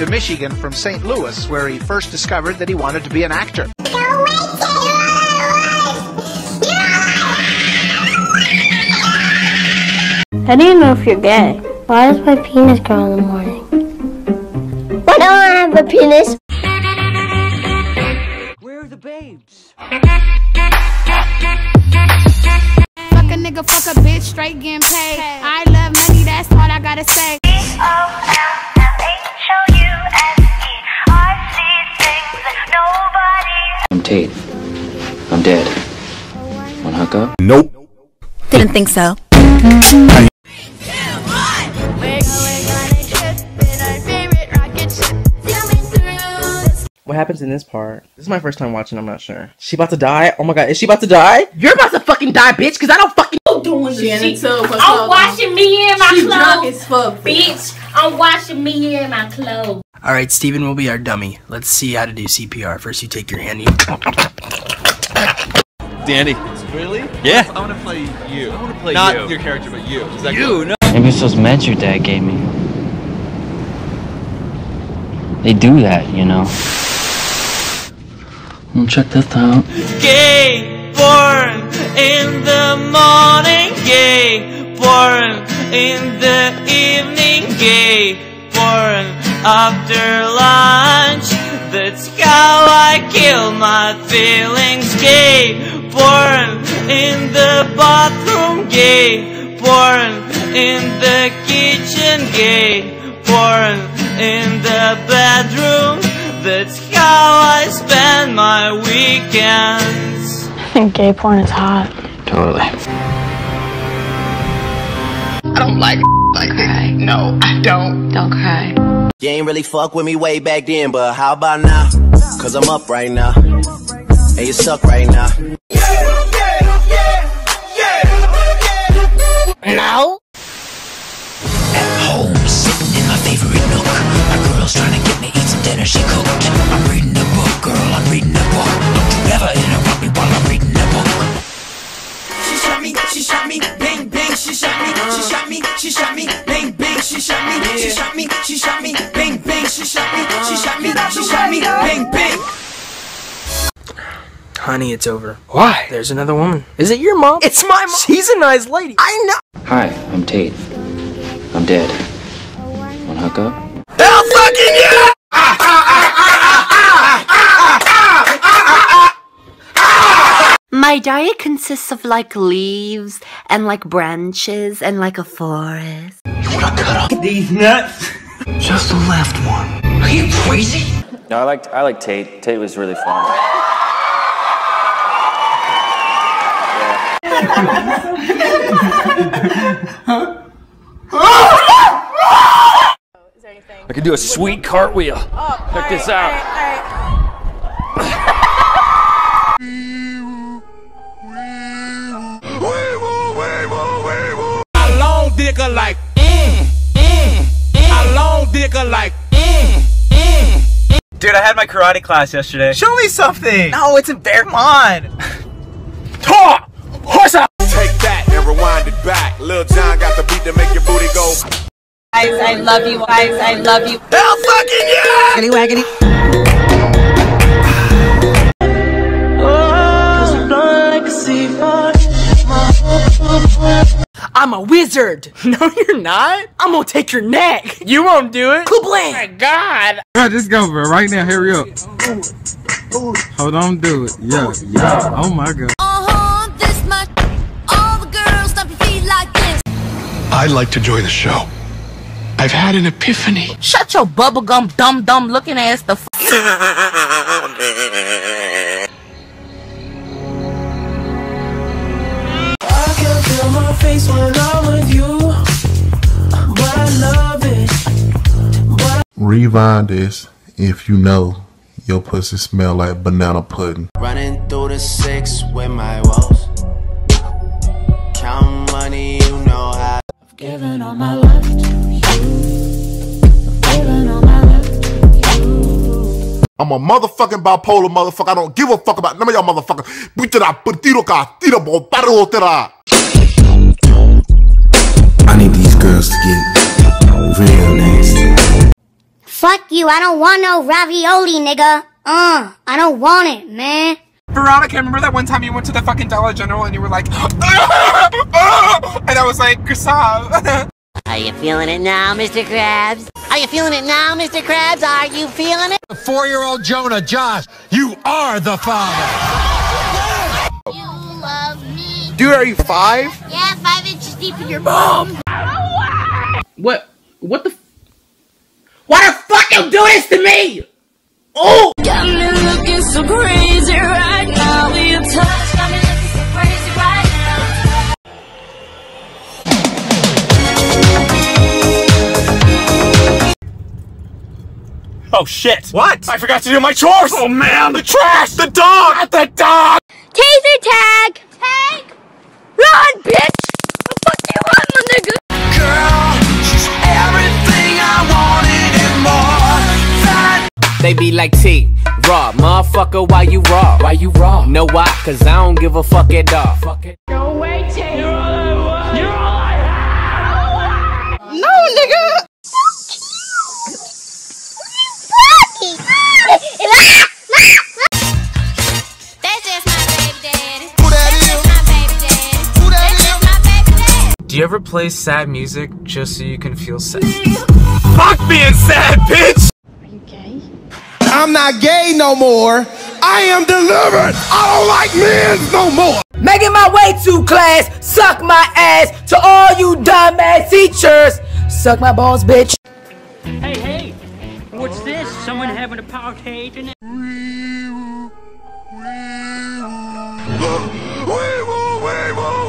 to Michigan from St. Louis, where he first discovered that he wanted to be an actor. How do you know if you're gay? Why does my penis grow in the morning? Why don't I have a penis? Where are the babes? Fuck a nigga, fuck a bitch, straight getting paid. I love money, that's all I gotta say. Tate. I'm dead. Wanna hook up? Nope. Didn't think so. What happens in this part? This is my first time watching. I'm not sure. She about to die? Oh my god, is she about to die? You're about to fucking die, bitch, because I don't fucking doing this Shannon shit. too, what's I'm up? washing me in my She drunk clothes. as fuck. Bitch, I'm washing me in my clothes. All right, Steven will be our dummy. Let's see how to do CPR. First, you take your hand. You... Dandy. Really? Yeah. I want to play you. I want to play Not you. your character, but you. Is that You, cool? no. Maybe it's those meds your dad gave me. They do that, you know. Well, check this out. Gay born in the morning, gay born in the evening, gay born after lunch. That's how I kill my feelings, gay born in the bathroom, gay born in the kitchen, gay born in the bedroom. That's how I spend my weekends. I think gay porn is hot. Totally. I don't like like that. No, I don't. Don't cry. You ain't really fuck with me way back then, but how about now? Cause I'm up right now. And you suck right now. Yeah, yeah, yeah, yeah, yeah. No. She shot me, she shot me, bang bang, she shot me, she shot me, uh-huh. she shot me, bang bang. Honey, it's over. Why? There's another woman. Is it your mom? It's my mom. She's a nice lady. I know. Hi, I'm Tate. I'm dead. Wanna hook up? Hell fucking yeah! My diet consists of like leaves and like branches and like a forest. These nuts. Just the left one. Are you crazy? No, I liked I liked Tate. Tate was really fun. I could do a sweet cartwheel. Check this out. A long dicker like mm, mm, mm. A long dicker like mm, mm. Dude, I had my karate class yesterday. Show me something. No, it's embarrassing. Come on. Talk. Horse up. Take that and rewind it back. Lil Jon got the beat to make your booty go. Guys, I love you. Guys, I love you. Hell fucking yeah! Waggity waggity. I'm a wizard. No, you're not. I'm gonna take your neck. You won't do it. Kablam. my God. Bro, just go, bro. Right now, hurry up. Hold on, do it. Yeah, yeah. Oh my god. Uh-huh, this much. All the girls stomp your feet like this. I'd like to join the show. I've had an epiphany. Shut your bubblegum dumb dumb looking ass the f- face when I'm with you, but I love it. Rewind this if you know your pussy smell like banana pudding. Running through the six with my woes. Count money, you know how. I've given all my life to you. I've given all my life to you. I'm a motherfucking bipolar motherfucker. I don't give a fuck about none of y'all motherfuckers. Puta putiro ka tira bo paro tira. I need these girls to get real nasty. Fuck you, I don't want no ravioli, nigga. Uh, I don't want it, man. Veronica, remember that one time you went to the fucking Dollar General and you were like, and I was like, Gustav. Are you feeling it now, Mr. Krabs? Are you feeling it now, Mr. Krabs? Are you feeling it? Four-year-old Jonah, Josh, you are the father. You love me. Dude, are you five? Yeah, five inches deep in your bum. What? What the? F Why the fuck you do this to me? Oh! Got me looking so crazy right now. Your touch got me looking so crazy right now. Oh shit! What? I forgot to do my chores! Oh man! The trash! The dog! Not the dog! Taser tag! Tag! Run, bitch! They be like T, raw, motherfucker, why you raw? Why you raw? Know why? Cause I don't give a fuck at all. Fuck it. No way, Tay. You're all I want. You're all I have. No, nigga! That's just my baby daddy. Who that That's is? just my baby daddy. Who that That's is? just my baby daddy. Do you ever play sad music just so you can feel sad? Fuck being sad, bitch! I'm not gay no more. I am delivered. I don't like men no more. Making my way to class, suck my ass to all you dumbass teachers. Suck my balls, bitch. Hey, hey! What's this? Someone having a party tonight? Weevil, weevil, weevil.